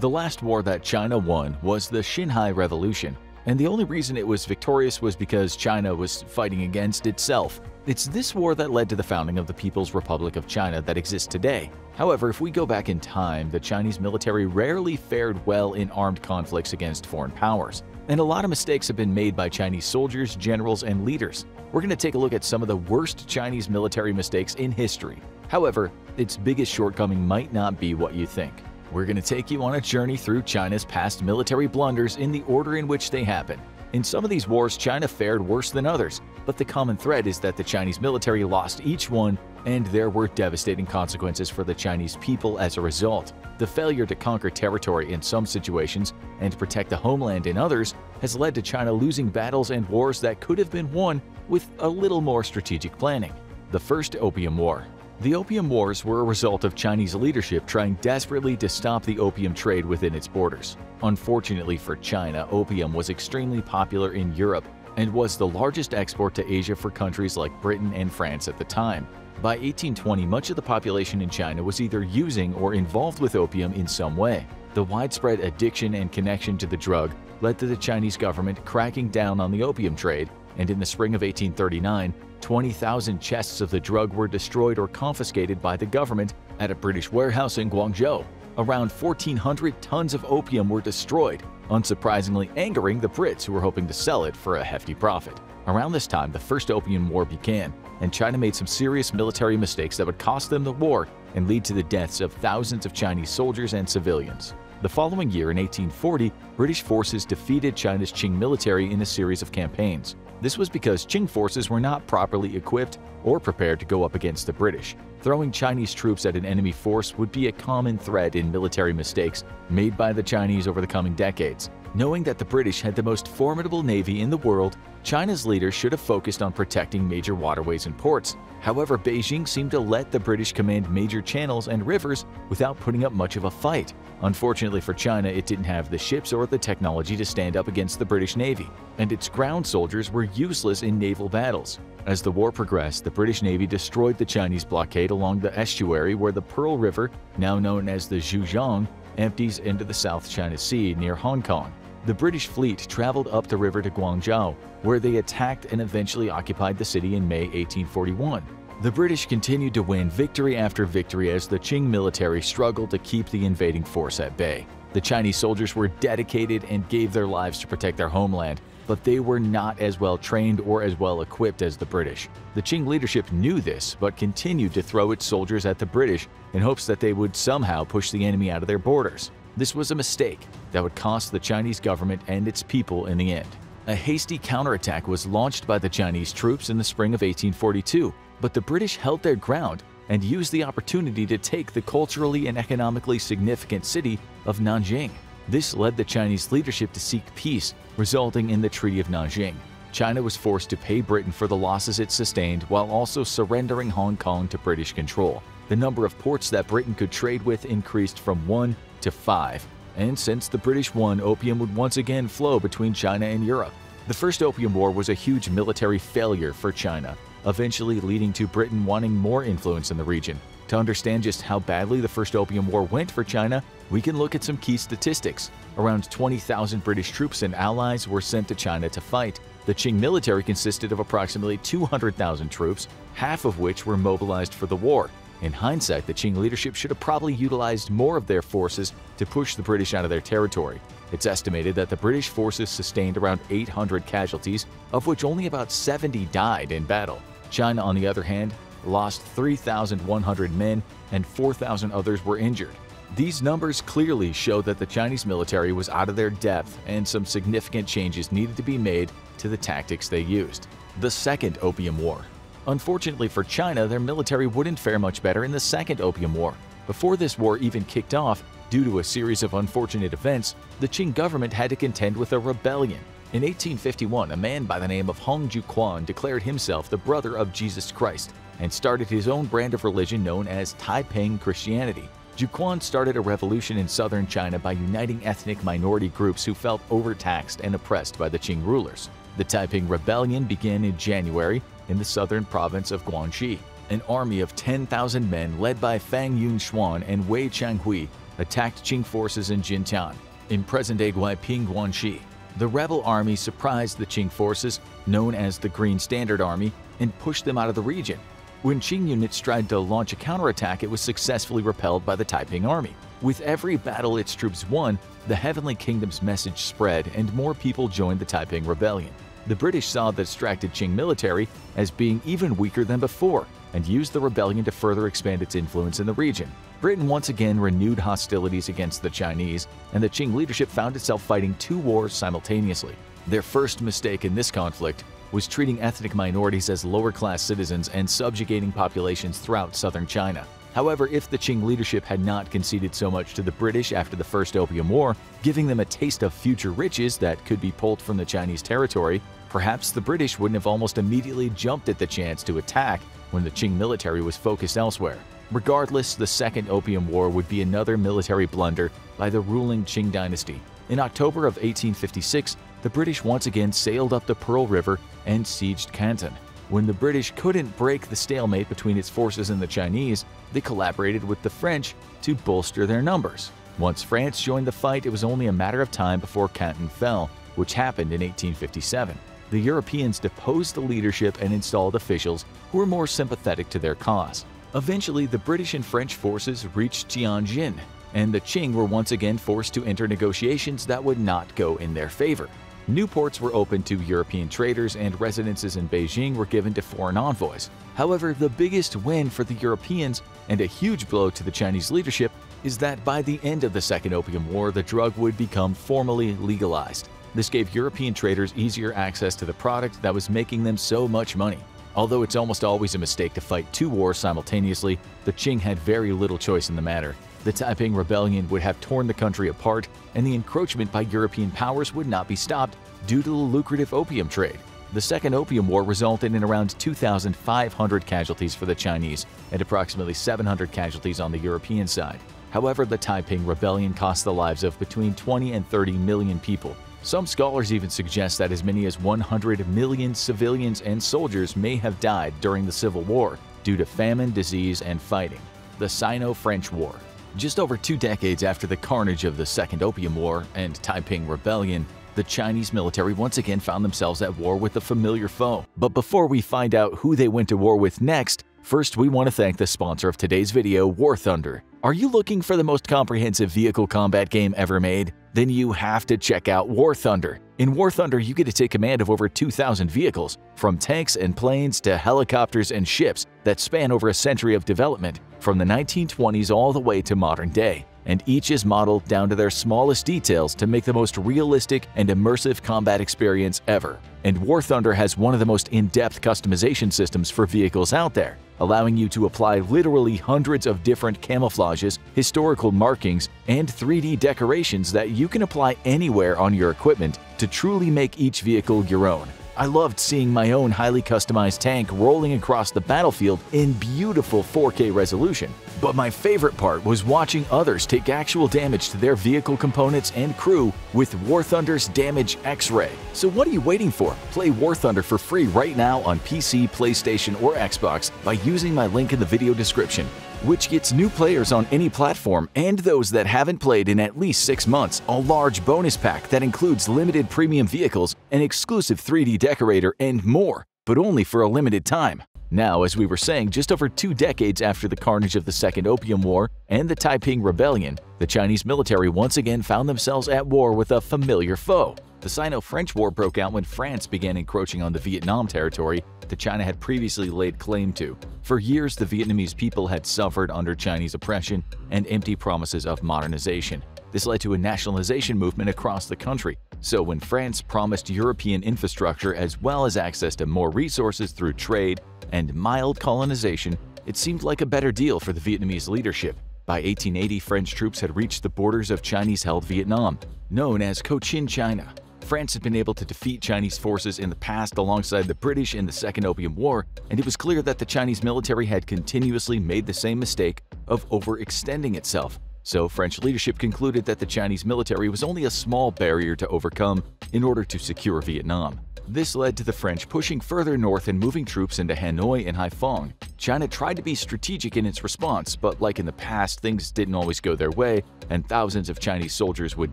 The last war that China won was the Xinhai Revolution, and the only reason it was victorious was because China was fighting against itself. It's this war that led to the founding of the People's Republic of China that exists today. However, if we go back in time, the Chinese military rarely fared well in armed conflicts against foreign powers. And a lot of mistakes have been made by Chinese soldiers, generals, and leaders. We're going to take a look at some of the worst Chinese military mistakes in history. However, its biggest shortcoming might not be what you think. We're going to take you on a journey through China's past military blunders in the order in which they happened. In some of these wars, China fared worse than others, but the common thread is that the Chinese military lost each one and there were devastating consequences for the Chinese people as a result. The failure to conquer territory in some situations and protect the homeland in others has led to China losing battles and wars that could have been won with a little more strategic planning. The First Opium War The Opium Wars were a result of Chinese leadership trying desperately to stop the opium trade within its borders. Unfortunately for China, opium was extremely popular in Europe and was the largest export to Asia for countries like Britain and France at the time. By 1820, much of the population in China was either using or involved with opium in some way. The widespread addiction and connection to the drug led to the Chinese government cracking down on the opium trade, and in the spring of 1839, 20,000 chests of the drug were destroyed or confiscated by the government at a British warehouse in Guangzhou. Around 1,400 tons of opium were destroyed, unsurprisingly angering the Brits who were hoping to sell it for a hefty profit. Around this time, the First Opium War began, and China made some serious military mistakes that would cost them the war and lead to the deaths of thousands of Chinese soldiers and civilians. The following year, in 1840, British forces defeated China's Qing military in a series of campaigns. This was because Qing forces were not properly equipped or prepared to go up against the British. Throwing Chinese troops at an enemy force would be a common thread in military mistakes made by the Chinese over the coming decades. Knowing that the British had the most formidable navy in the world, China's leaders should have focused on protecting major waterways and ports. However, Beijing seemed to let the British command major channels and rivers without putting up much of a fight. Unfortunately for China, it didn't have the ships or the technology to stand up against the British Navy, and its ground soldiers were useless in naval battles. As the war progressed, the British Navy destroyed the Chinese blockade along the estuary where the Pearl River, now known as the Zhujiang, empties into the South China Sea near Hong Kong. The British fleet traveled up the river to Guangzhou, where they attacked and eventually occupied the city in May 1841. The British continued to win victory after victory as the Qing military struggled to keep the invading force at bay. The Chinese soldiers were dedicated and gave their lives to protect their homeland, but they were not as well trained or as well equipped as the British. The Qing leadership knew this, but continued to throw its soldiers at the British in hopes that they would somehow push the enemy out of their borders. This was a mistake that would cost the Chinese government and its people in the end. A hasty counterattack was launched by the Chinese troops in the spring of 1842, but the British held their ground and used the opportunity to take the culturally and economically significant city of Nanjing. This led the Chinese leadership to seek peace, resulting in the Treaty of Nanjing. China was forced to pay Britain for the losses it sustained while also surrendering Hong Kong to British control. The number of ports that Britain could trade with increased from one to five, and since the British won, opium would once again flow between China and Europe. The First Opium War was a huge military failure for China, eventually leading to Britain wanting more influence in the region. To understand just how badly the First Opium War went for China, we can look at some key statistics. Around 20,000 British troops and allies were sent to China to fight. The Qing military consisted of approximately 200,000 troops, half of which were mobilized for the war. In hindsight, the Qing leadership should have probably utilized more of their forces to push the British out of their territory. It's estimated that the British forces sustained around 800 casualties, of which only about 70 died in battle. China, on the other hand, lost 3,100 men and 4,000 others were injured. These numbers clearly show that the Chinese military was out of their depth and some significant changes needed to be made to the tactics they used. The Second Opium War Unfortunately for China, their military wouldn't fare much better in the Second Opium War. Before this war even kicked off, due to a series of unfortunate events, the Qing government had to contend with a rebellion. In 1851, a man by the name of Hong Xiuquan declared himself the brother of Jesus Christ and started his own brand of religion known as Taiping Christianity. Xiuquan started a revolution in southern China by uniting ethnic minority groups who felt overtaxed and oppressed by the Qing rulers. The Taiping Rebellion began in January in the southern province of Guangxi. An army of 10,000 men led by Fang Yunshuan and Wei Changhui attacked Qing forces in Jintian, in present-day Guiping Guangxi. The rebel army surprised the Qing forces, known as the Green Standard Army, and pushed them out of the region. When Qing units tried to launch a counterattack, it was successfully repelled by the Taiping army. With every battle its troops won, the Heavenly Kingdom's message spread and more people joined the Taiping Rebellion. The British saw the distracted Qing military as being even weaker than before and used the rebellion to further expand its influence in the region. Britain once again renewed hostilities against the Chinese, and the Qing leadership found itself fighting two wars simultaneously. Their first mistake in this conflict was treating ethnic minorities as lower-class citizens and subjugating populations throughout southern China. However, if the Qing leadership had not conceded so much to the British after the First Opium War, giving them a taste of future riches that could be pulled from the Chinese territory, perhaps the British wouldn't have almost immediately jumped at the chance to attack when the Qing military was focused elsewhere. Regardless, the Second Opium War would be another military blunder by the ruling Qing dynasty. In October of 1856, the British once again sailed up the Pearl River and sieged Canton. When the British couldn't break the stalemate between its forces and the Chinese, they collaborated with the French to bolster their numbers. Once France joined the fight, it was only a matter of time before Canton fell, which happened in 1857. The Europeans deposed the leadership and installed officials who were more sympathetic to their cause. Eventually, the British and French forces reached Tianjin, and the Qing were once again forced to enter negotiations that would not go in their favor. New ports were opened to European traders and residences in Beijing were given to foreign envoys. However, the biggest win for the Europeans and a huge blow to the Chinese leadership is that by the end of the Second Opium War, the drug would become formally legalized. This gave European traders easier access to the product that was making them so much money. Although it's almost always a mistake to fight two wars simultaneously, the Qing had very little choice in the matter the Taiping Rebellion would have torn the country apart, and the encroachment by European powers would not be stopped due to the lucrative opium trade. The Second Opium War resulted in around 2,500 casualties for the Chinese and approximately 700 casualties on the European side. However, the Taiping Rebellion cost the lives of between 20 and 30 million people. Some scholars even suggest that as many as 100 million civilians and soldiers may have died during the Civil War due to famine, disease, and fighting. The Sino-French War just over two decades after the carnage of the Second Opium War and Taiping Rebellion, the Chinese military once again found themselves at war with a familiar foe. But before we find out who they went to war with next, first we want to thank the sponsor of today's video, War Thunder. Are you looking for the most comprehensive vehicle combat game ever made? Then you have to check out War Thunder. In War Thunder, you get to take command of over 2,000 vehicles, from tanks and planes to helicopters and ships that span over a century of development from the 1920s all the way to modern day, and each is modeled down to their smallest details to make the most realistic and immersive combat experience ever. And War Thunder has one of the most in-depth customization systems for vehicles out there, allowing you to apply literally hundreds of different camouflages, historical markings, and 3D decorations that you can apply anywhere on your equipment to truly make each vehicle your own. I loved seeing my own highly customized tank rolling across the battlefield in beautiful 4K resolution. But my favorite part was watching others take actual damage to their vehicle components and crew with War Thunder's Damage X-Ray. So what are you waiting for? Play War Thunder for free right now on PC, PlayStation, or Xbox by using my link in the video description which gets new players on any platform and those that haven't played in at least six months a large bonus pack that includes limited premium vehicles, an exclusive 3D decorator, and more, but only for a limited time. Now, as we were saying, just over two decades after the carnage of the Second Opium War and the Taiping Rebellion, the Chinese military once again found themselves at war with a familiar foe. The Sino-French War broke out when France began encroaching on the Vietnam territory that China had previously laid claim to. For years, the Vietnamese people had suffered under Chinese oppression and empty promises of modernization. This led to a nationalization movement across the country. So when France promised European infrastructure as well as access to more resources through trade and mild colonization, it seemed like a better deal for the Vietnamese leadership. By 1880, French troops had reached the borders of Chinese-held Vietnam, known as Cochin China. France had been able to defeat Chinese forces in the past alongside the British in the Second Opium War, and it was clear that the Chinese military had continuously made the same mistake of overextending itself. So French leadership concluded that the Chinese military was only a small barrier to overcome in order to secure Vietnam. This led to the French pushing further north and moving troops into Hanoi and Haiphong. China tried to be strategic in its response, but like in the past, things didn't always go their way, and thousands of Chinese soldiers would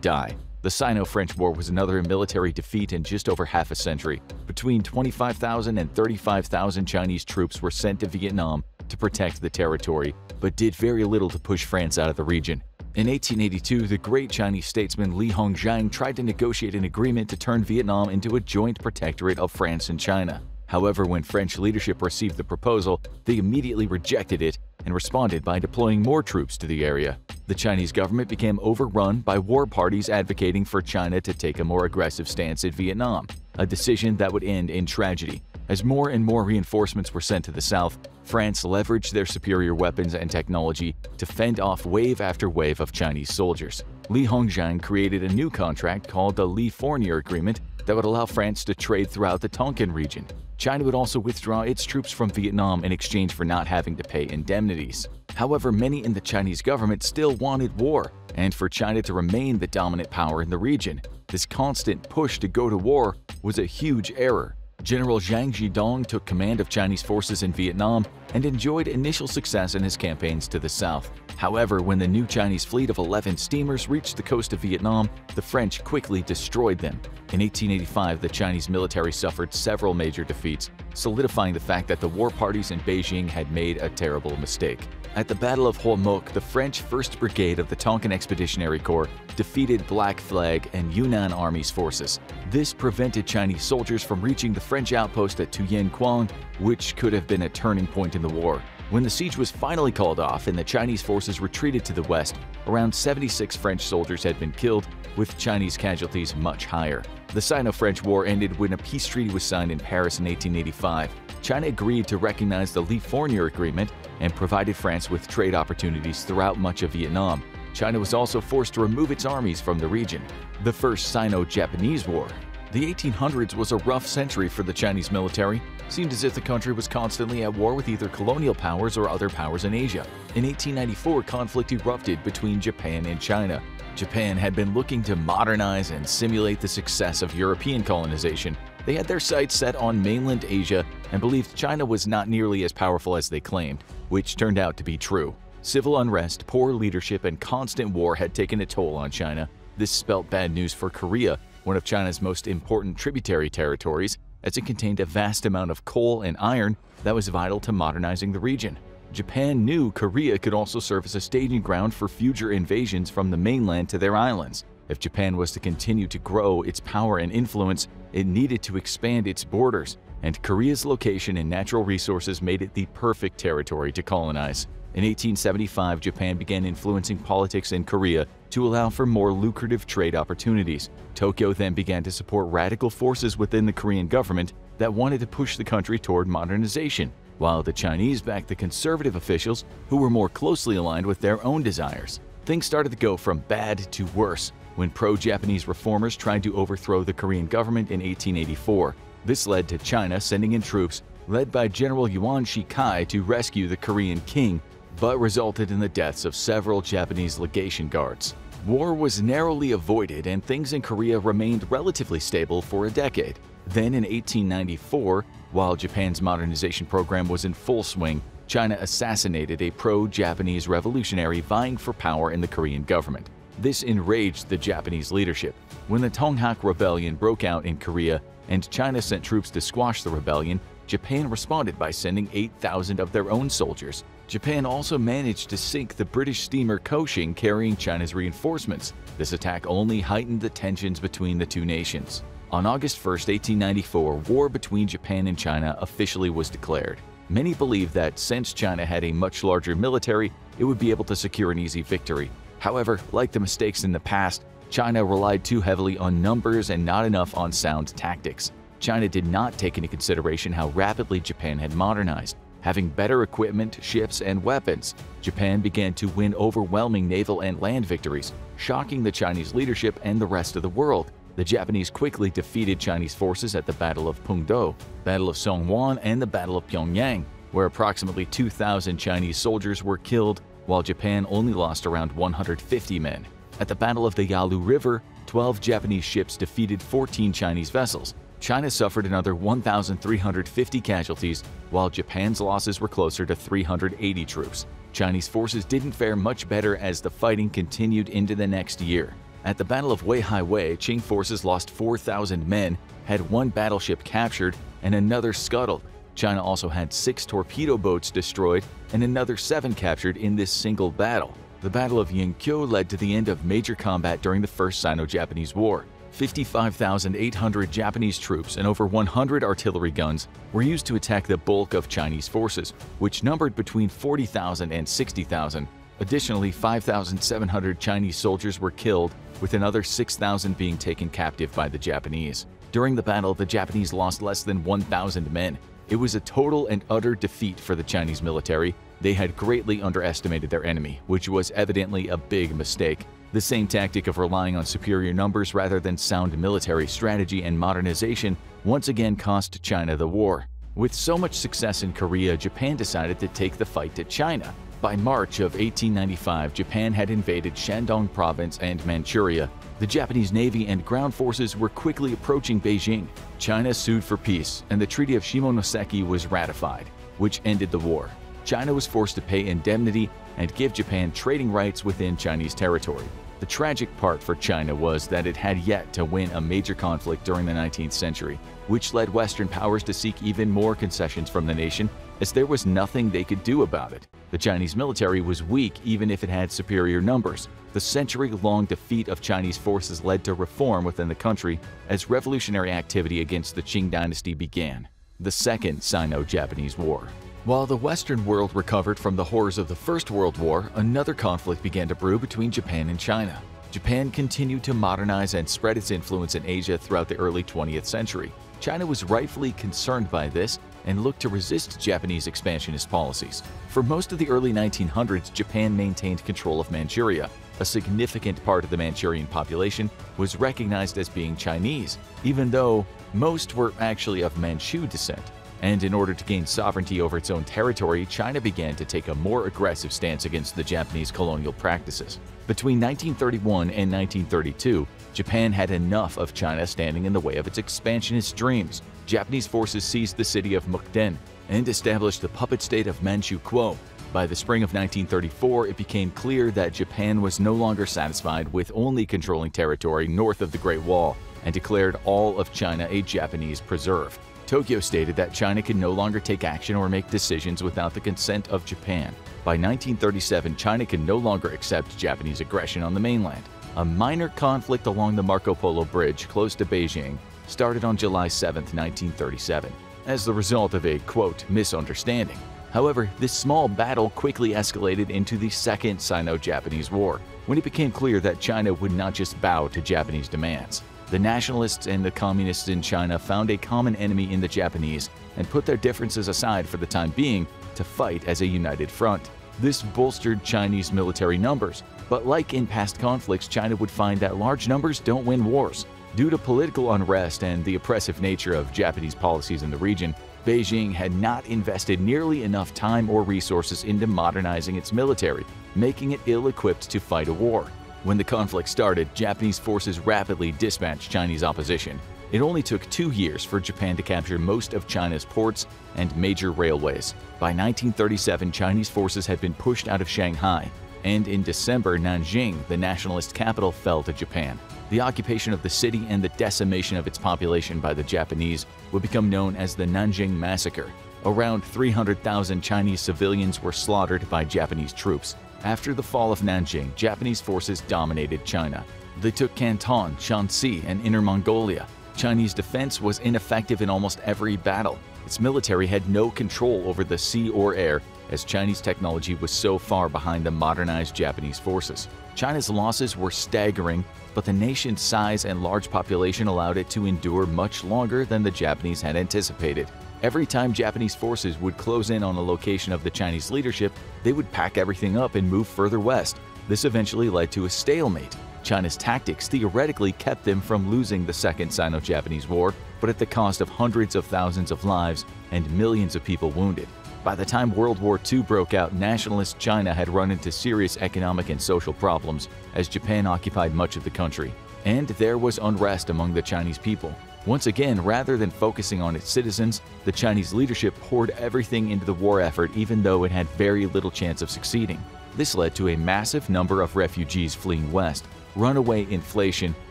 die. The Sino-French War was another military defeat in just over half a century. Between 25,000 and 35,000 Chinese troops were sent to Vietnam to protect the territory, but did very little to push France out of the region. In 1882, the great Chinese statesman Li Hongzhang tried to negotiate an agreement to turn Vietnam into a joint protectorate of France and China. However, when French leadership received the proposal, they immediately rejected it and responded by deploying more troops to the area. The Chinese government became overrun by war parties advocating for China to take a more aggressive stance in Vietnam, a decision that would end in tragedy. As more and more reinforcements were sent to the south, France leveraged their superior weapons and technology to fend off wave after wave of Chinese soldiers. Li Hongzhang created a new contract called the Li Fournier Agreement that would allow France to trade throughout the Tonkin region. China would also withdraw its troops from Vietnam in exchange for not having to pay indemnities. However, many in the Chinese government still wanted war, and for China to remain the dominant power in the region, this constant push to go to war was a huge error. General Zhang Zhidong took command of Chinese forces in Vietnam and enjoyed initial success in his campaigns to the south. However, when the new Chinese fleet of 11 steamers reached the coast of Vietnam, the French quickly destroyed them. In 1885, the Chinese military suffered several major defeats, solidifying the fact that the war parties in Beijing had made a terrible mistake. At the Battle of Hoa Moc, the French 1st Brigade of the Tonkin Expeditionary Corps defeated Black Flag and Yunnan Army's forces. This prevented Chinese soldiers from reaching the French outpost at Tuyen Quang, which could have been a turning point in the war. When the siege was finally called off and the Chinese forces retreated to the west, around 76 French soldiers had been killed, with Chinese casualties much higher. The Sino-French War ended when a peace treaty was signed in Paris in 1885. China agreed to recognize the Li Fournier Agreement and provided France with trade opportunities throughout much of Vietnam. China was also forced to remove its armies from the region. The First Sino-Japanese War the 1800s was a rough century for the Chinese military. Seemed as if the country was constantly at war with either colonial powers or other powers in Asia. In 1894, conflict erupted between Japan and China. Japan had been looking to modernize and simulate the success of European colonization. They had their sights set on mainland Asia and believed China was not nearly as powerful as they claimed, which turned out to be true. Civil unrest, poor leadership, and constant war had taken a toll on China. This spelt bad news for Korea, one of China's most important tributary territories, as it contained a vast amount of coal and iron that was vital to modernizing the region. Japan knew Korea could also serve as a staging ground for future invasions from the mainland to their islands. If Japan was to continue to grow its power and influence, it needed to expand its borders, and Korea's location and natural resources made it the perfect territory to colonize. In 1875, Japan began influencing politics in Korea to allow for more lucrative trade opportunities. Tokyo then began to support radical forces within the Korean government that wanted to push the country toward modernization, while the Chinese backed the conservative officials who were more closely aligned with their own desires. Things started to go from bad to worse when pro-Japanese reformers tried to overthrow the Korean government in 1884. This led to China sending in troops led by General Yuan Shikai to rescue the Korean king but resulted in the deaths of several Japanese legation guards. War was narrowly avoided and things in Korea remained relatively stable for a decade. Then in 1894, while Japan's modernization program was in full swing, China assassinated a pro-Japanese revolutionary vying for power in the Korean government. This enraged the Japanese leadership. When the Tonghak Rebellion broke out in Korea and China sent troops to squash the rebellion, Japan responded by sending 8,000 of their own soldiers. Japan also managed to sink the British steamer Kowshing carrying China's reinforcements. This attack only heightened the tensions between the two nations. On August 1, 1894, war between Japan and China officially was declared. Many believe that since China had a much larger military, it would be able to secure an easy victory. However, like the mistakes in the past, China relied too heavily on numbers and not enough on sound tactics. China did not take into consideration how rapidly Japan had modernized. Having better equipment, ships, and weapons, Japan began to win overwhelming naval and land victories, shocking the Chinese leadership and the rest of the world. The Japanese quickly defeated Chinese forces at the Battle of Pungdo, Battle of Songhwan, and the Battle of Pyongyang, where approximately 2,000 Chinese soldiers were killed, while Japan only lost around 150 men. At the Battle of the Yalu River, 12 Japanese ships defeated 14 Chinese vessels, China suffered another 1,350 casualties, while Japan's losses were closer to 380 troops. Chinese forces didn't fare much better as the fighting continued into the next year. At the Battle of Weihai Wei, Qing forces lost 4,000 men, had one battleship captured, and another scuttled. China also had six torpedo boats destroyed and another seven captured in this single battle. The Battle of Yingkou led to the end of major combat during the First Sino-Japanese War. 55,800 Japanese troops and over 100 artillery guns were used to attack the bulk of Chinese forces, which numbered between 40,000 and 60,000. Additionally, 5,700 Chinese soldiers were killed, with another 6,000 being taken captive by the Japanese. During the battle, the Japanese lost less than 1,000 men. It was a total and utter defeat for the Chinese military. They had greatly underestimated their enemy, which was evidently a big mistake. The same tactic of relying on superior numbers rather than sound military strategy and modernization once again cost China the war. With so much success in Korea, Japan decided to take the fight to China. By March of 1895, Japan had invaded Shandong province and Manchuria. The Japanese Navy and ground forces were quickly approaching Beijing. China sued for peace, and the Treaty of Shimonoseki was ratified, which ended the war. China was forced to pay indemnity and give Japan trading rights within Chinese territory. The tragic part for China was that it had yet to win a major conflict during the 19th century, which led Western powers to seek even more concessions from the nation as there was nothing they could do about it. The Chinese military was weak even if it had superior numbers. The century-long defeat of Chinese forces led to reform within the country as revolutionary activity against the Qing dynasty began. The Second Sino-Japanese War while the Western world recovered from the horrors of the First World War, another conflict began to brew between Japan and China. Japan continued to modernize and spread its influence in Asia throughout the early 20th century. China was rightfully concerned by this and looked to resist Japanese expansionist policies. For most of the early 1900s, Japan maintained control of Manchuria. A significant part of the Manchurian population was recognized as being Chinese, even though most were actually of Manchu descent and in order to gain sovereignty over its own territory, China began to take a more aggressive stance against the Japanese colonial practices. Between 1931 and 1932, Japan had enough of China standing in the way of its expansionist dreams. Japanese forces seized the city of Mukden and established the puppet state of Manchukuo. By the spring of 1934, it became clear that Japan was no longer satisfied with only controlling territory north of the Great Wall and declared all of China a Japanese preserve. Tokyo stated that China could no longer take action or make decisions without the consent of Japan. By 1937, China could no longer accept Japanese aggression on the mainland. A minor conflict along the Marco Polo Bridge close to Beijing started on July 7, 1937, as the result of a, quote, misunderstanding. However, this small battle quickly escalated into the Second Sino-Japanese War, when it became clear that China would not just bow to Japanese demands. The nationalists and the communists in China found a common enemy in the Japanese and put their differences aside for the time being to fight as a united front. This bolstered Chinese military numbers, but like in past conflicts, China would find that large numbers don't win wars. Due to political unrest and the oppressive nature of Japanese policies in the region, Beijing had not invested nearly enough time or resources into modernizing its military, making it ill-equipped to fight a war. When the conflict started, Japanese forces rapidly dispatched Chinese opposition. It only took two years for Japan to capture most of China's ports and major railways. By 1937, Chinese forces had been pushed out of Shanghai, and in December, Nanjing, the nationalist capital, fell to Japan. The occupation of the city and the decimation of its population by the Japanese would become known as the Nanjing Massacre. Around 300,000 Chinese civilians were slaughtered by Japanese troops, after the fall of Nanjing, Japanese forces dominated China. They took Canton, Shanxi, and Inner Mongolia. Chinese defense was ineffective in almost every battle. Its military had no control over the sea or air, as Chinese technology was so far behind the modernized Japanese forces. China's losses were staggering, but the nation's size and large population allowed it to endure much longer than the Japanese had anticipated. Every time Japanese forces would close in on a location of the Chinese leadership, they would pack everything up and move further west. This eventually led to a stalemate. China's tactics theoretically kept them from losing the Second Sino-Japanese War, but at the cost of hundreds of thousands of lives and millions of people wounded. By the time World War II broke out, nationalist China had run into serious economic and social problems as Japan occupied much of the country, and there was unrest among the Chinese people. Once again, rather than focusing on its citizens, the Chinese leadership poured everything into the war effort even though it had very little chance of succeeding. This led to a massive number of refugees fleeing west, runaway inflation,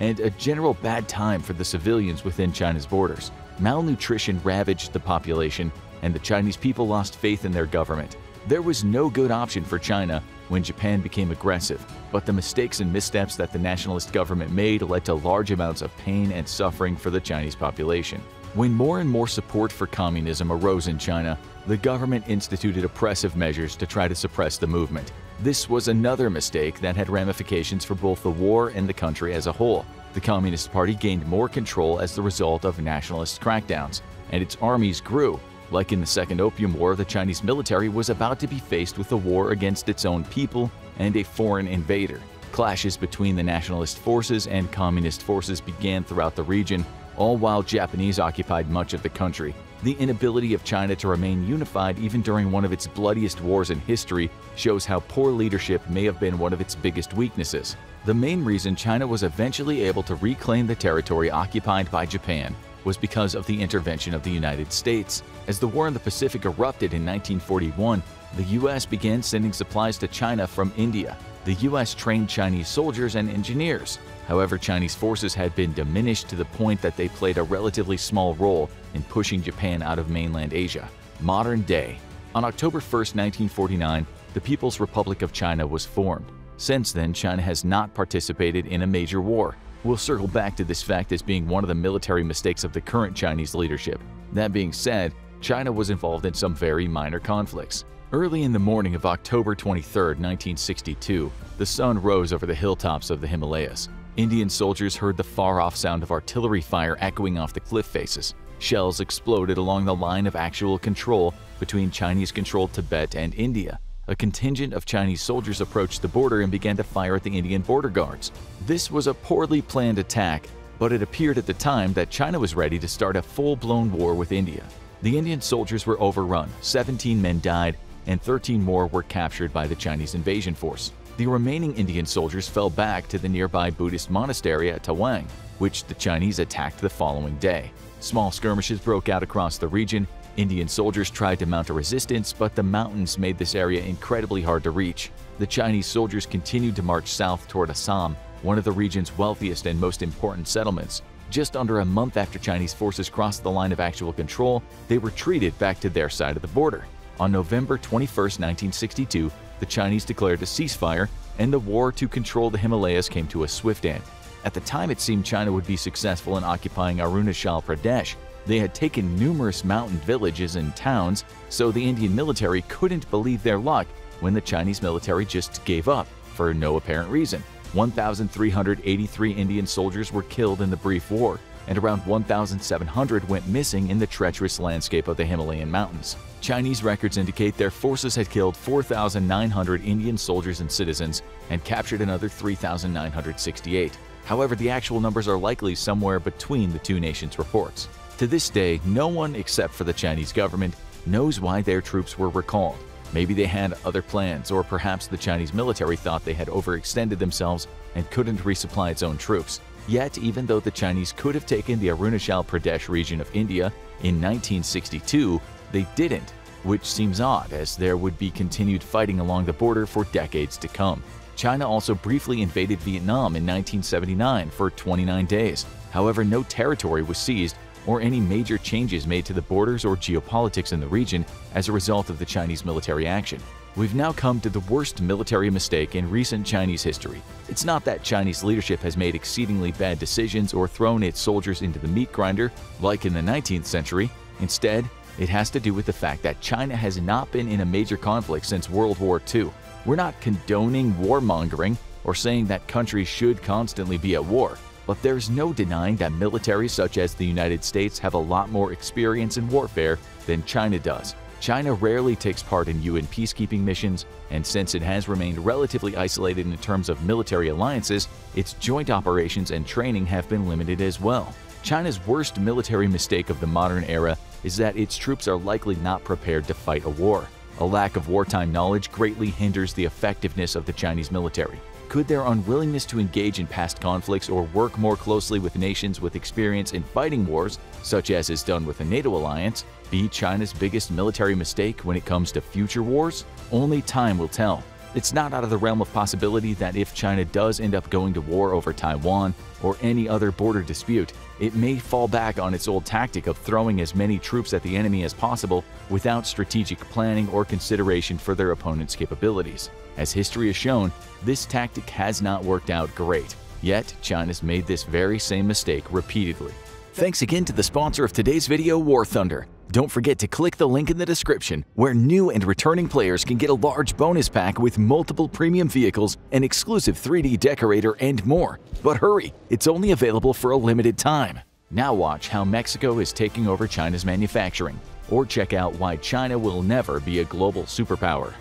and a general bad time for the civilians within China's borders. Malnutrition ravaged the population, and the Chinese people lost faith in their government. There was no good option for China when Japan became aggressive, but the mistakes and missteps that the nationalist government made led to large amounts of pain and suffering for the Chinese population. When more and more support for communism arose in China, the government instituted oppressive measures to try to suppress the movement. This was another mistake that had ramifications for both the war and the country as a whole. The Communist Party gained more control as the result of nationalist crackdowns, and its armies grew. Like in the Second Opium War, the Chinese military was about to be faced with a war against its own people and a foreign invader. Clashes between the nationalist forces and communist forces began throughout the region, all while Japanese occupied much of the country. The inability of China to remain unified even during one of its bloodiest wars in history shows how poor leadership may have been one of its biggest weaknesses. The main reason China was eventually able to reclaim the territory occupied by Japan was because of the intervention of the United States. As the war in the Pacific erupted in 1941, the U.S. began sending supplies to China from India. The U.S. trained Chinese soldiers and engineers. However, Chinese forces had been diminished to the point that they played a relatively small role in pushing Japan out of mainland Asia. Modern day. On October 1, 1949, the People's Republic of China was formed. Since then, China has not participated in a major war. We'll circle back to this fact as being one of the military mistakes of the current Chinese leadership. That being said, China was involved in some very minor conflicts. Early in the morning of October 23, 1962, the sun rose over the hilltops of the Himalayas. Indian soldiers heard the far-off sound of artillery fire echoing off the cliff faces. Shells exploded along the line of actual control between Chinese-controlled Tibet and India. A contingent of Chinese soldiers approached the border and began to fire at the Indian border guards. This was a poorly planned attack, but it appeared at the time that China was ready to start a full-blown war with India. The Indian soldiers were overrun, 17 men died, and 13 more were captured by the Chinese invasion force. The remaining Indian soldiers fell back to the nearby Buddhist monastery at Tawang, which the Chinese attacked the following day. Small skirmishes broke out across the region. Indian soldiers tried to mount a resistance, but the mountains made this area incredibly hard to reach. The Chinese soldiers continued to march south toward Assam, one of the region's wealthiest and most important settlements. Just under a month after Chinese forces crossed the line of actual control, they retreated back to their side of the border. On November 21, 1962, the Chinese declared a ceasefire, and the war to control the Himalayas came to a swift end. At the time, it seemed China would be successful in occupying Arunachal Pradesh. They had taken numerous mountain villages and towns, so the Indian military couldn't believe their luck when the Chinese military just gave up for no apparent reason. 1,383 Indian soldiers were killed in the brief war, and around 1,700 went missing in the treacherous landscape of the Himalayan mountains. Chinese records indicate their forces had killed 4,900 Indian soldiers and citizens and captured another 3,968. However, the actual numbers are likely somewhere between the two nations' reports. To this day, no one except for the Chinese government knows why their troops were recalled. Maybe they had other plans, or perhaps the Chinese military thought they had overextended themselves and couldn't resupply its own troops. Yet, even though the Chinese could have taken the Arunachal Pradesh region of India in 1962, they didn't, which seems odd as there would be continued fighting along the border for decades to come. China also briefly invaded Vietnam in 1979 for 29 days. However, no territory was seized or any major changes made to the borders or geopolitics in the region as a result of the Chinese military action. We've now come to the worst military mistake in recent Chinese history. It's not that Chinese leadership has made exceedingly bad decisions or thrown its soldiers into the meat grinder like in the 19th century. Instead, it has to do with the fact that China has not been in a major conflict since World War II. We're not condoning warmongering or saying that countries should constantly be at war. But there's no denying that militaries such as the United States have a lot more experience in warfare than China does. China rarely takes part in UN peacekeeping missions, and since it has remained relatively isolated in terms of military alliances, its joint operations and training have been limited as well. China's worst military mistake of the modern era is that its troops are likely not prepared to fight a war. A lack of wartime knowledge greatly hinders the effectiveness of the Chinese military. Could their unwillingness to engage in past conflicts or work more closely with nations with experience in fighting wars, such as is done with the NATO alliance, be China's biggest military mistake when it comes to future wars? Only time will tell. It's not out of the realm of possibility that if China does end up going to war over Taiwan or any other border dispute, it may fall back on its old tactic of throwing as many troops at the enemy as possible without strategic planning or consideration for their opponent's capabilities. As history has shown, this tactic has not worked out great, yet China's made this very same mistake repeatedly. Thanks again to the sponsor of today's video, War Thunder. Don't forget to click the link in the description where new and returning players can get a large bonus pack with multiple premium vehicles, an exclusive 3D decorator, and more. But hurry, it's only available for a limited time. Now watch how Mexico is taking over China's manufacturing, or check out why China will never be a global superpower.